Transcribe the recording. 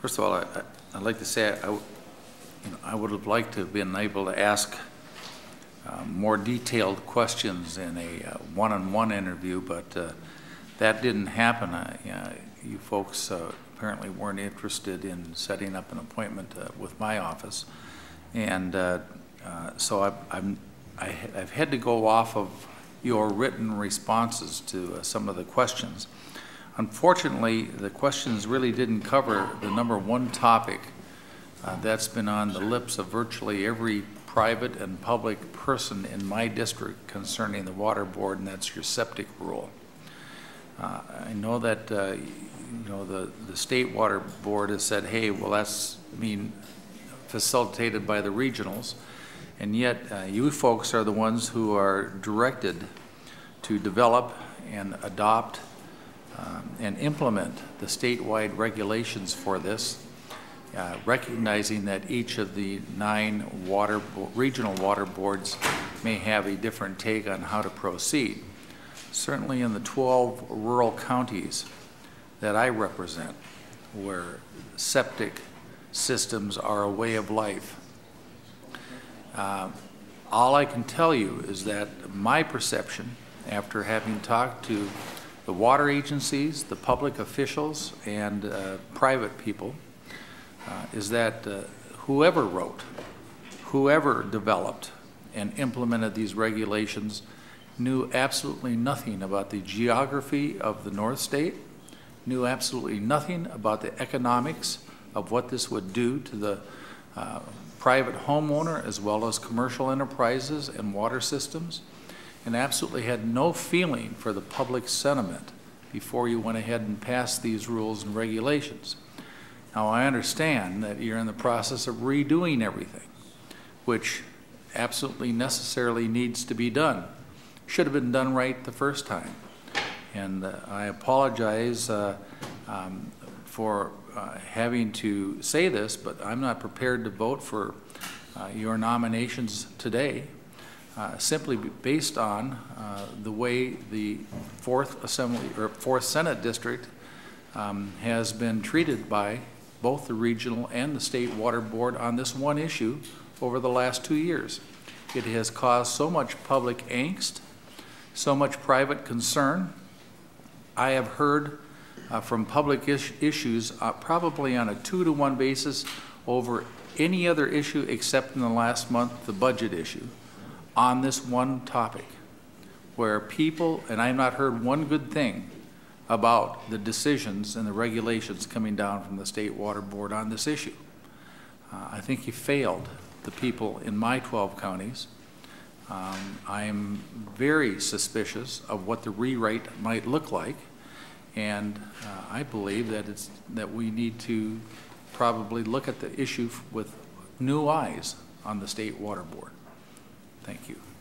First of all, I, I- I'd like to say, I, w- you know, I would have liked to have been able to ask uh, more detailed questions in a uh, one-on-one interview, but uh, that didn't happen. I- uh, You folks uh, apparently weren't interested in setting up an appointment with my office. And so I, I'm, I, I've had to go off of your written responses to some of the questions. Unfortunately, the questions really didn't cover the number one topic uh, that's been on the lips of virtually every private and public person in my district concerning the water board, and that's your septic rule. Uh, I know that, uh, you know, the, the state water board has said, hey, well, that's being facilitated by the regionals, and yet uh, you folks are the ones who are directed to develop and adopt and implement the statewide regulations for this, uh, recognizing that each of the nine water, regional water boards may have a different take on how to proceed. Certainly in the 12 rural counties that I represent, where septic systems are a way of life, uh, all I can tell you is that my perception, after having talked to the water agencies, the public officials, and uh, private people, uh, is that uh, whoever wrote, whoever developed and implemented these regulations knew absolutely nothing about the geography of the North State, knew absolutely nothing about the economics of what this would do to the uh, private homeowner as well as commercial enterprises and water systems, and absolutely had no feeling for the public sentiment before you went ahead and passed these rules and regulations. Now, I understand that you're in the process of redoing everything, which absolutely necessarily needs to be done. Should have been done right the first time. And uh, I apologize uh, um, for uh, having to say this, but I'm not prepared to vote for uh, your nominations today, uh, simply based on uh, the way the Fourth Assembly, or Fourth Senate District um, has been treated by both the regional and the state water board on this one issue over the last two years. It has caused so much public angst, so much private concern. I have heard uh, from public is- issues uh, probably on a two to one basis over any other issue except in the last month, the budget issue, on this one topic, where people, and I have not heard one good thing about the decisions and the regulations coming down from the State Water Board on this issue. Uh, I think you failed the people in my 12 counties. Um, I am very suspicious of what the rewrite might look like, and uh, I believe that it's, that we need to probably look at the issue with new eyes on the State Water Board. Thank you.